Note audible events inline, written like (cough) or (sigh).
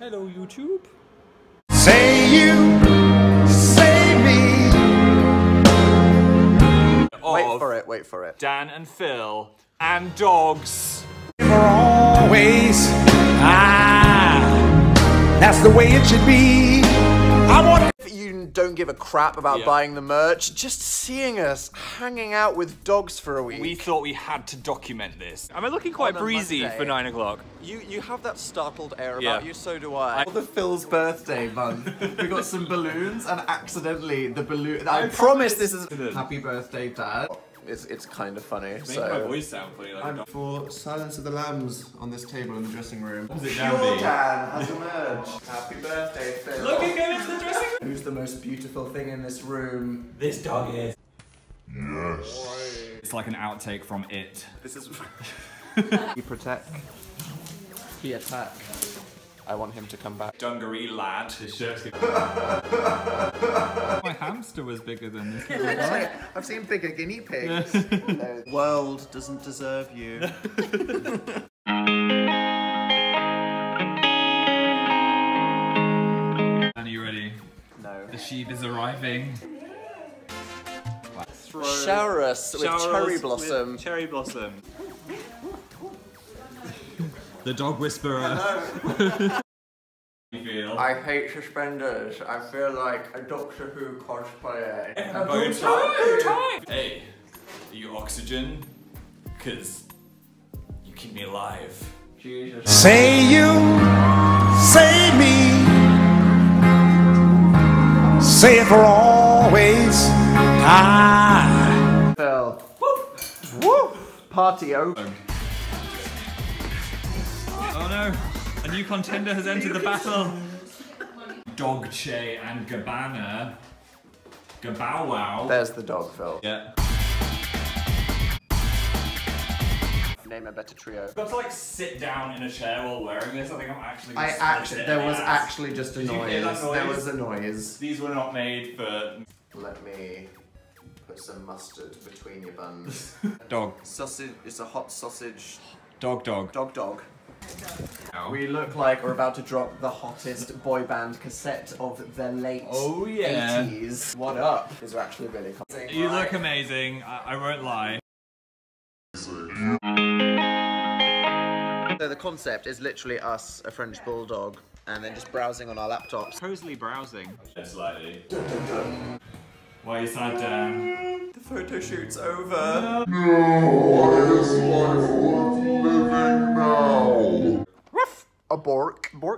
Hello, YouTube. Say you, say me. Wait for it, wait for it. Dan and Phil and dogs. For always. Ah, that's the way it should be. I want If you don't give a crap about Yeah. buying the merch, just seeing us hanging out with dogs for a week. We thought we had to document this. Am I looking quite On breezy Monday. for nine o'clock? You you have that startled air Yeah. about you, so do I. For the Phil's birthday month, we got some balloons, and accidentally the balloon. I, promise this is happy birthday, Dad. It's it's kind of funny. so. My voice sound funny like For Silence of the Lambs on this table in the dressing room. it Pure Dan has emerged. Happy birthday, Phil. Look Who's the most beautiful thing in this room? This dog is. Yes. It's like an outtake from It. This is. (laughs) he protect. He attack. I want him to come back. Dungaree lad. His shirt's My hamster was bigger than this. (laughs) I've seen bigger guinea pigs. the world doesn't deserve you. (laughs) The sheep arriving. Shower us with Shower cherry us blossom. with Cherry blossom. the dog whisperer. (laughs) I hate suspenders. I feel like a Doctor Who cosplayer. A Bow tie. Hey, are you oxygen? Cause you keep me alive. Jesus. Say you, Say it for always. Ah. Phil. Woo! Party over. Oh no, a new contender has entered the battle. Dogche and Gabbana. Gabow wow. There's the dog, Phil. Yeah. Name a better trio. Got to like sit down in a chair while wearing this. I think I'm actually. I gonna split actually, it there was half. actually just a Did you hear noise. There was a noise. These were not made for Let me put some mustard between your buns. (laughs) dog. sausage. It's a hot sausage. Dog, dog. Dog, dog. Ow. We look like we're about to drop the hottest boy band cassette of the late Oh, yeah. 80s. What up? Is actually really cool. You look amazing. I, I won't lie. So the concept is literally us, a French bulldog, and then just browsing on our laptops. Cozily browsing. Slightly. Why are you sad, Dan? The photo shoot's over. No, what is life worth living now? Woof! A bork. Bork.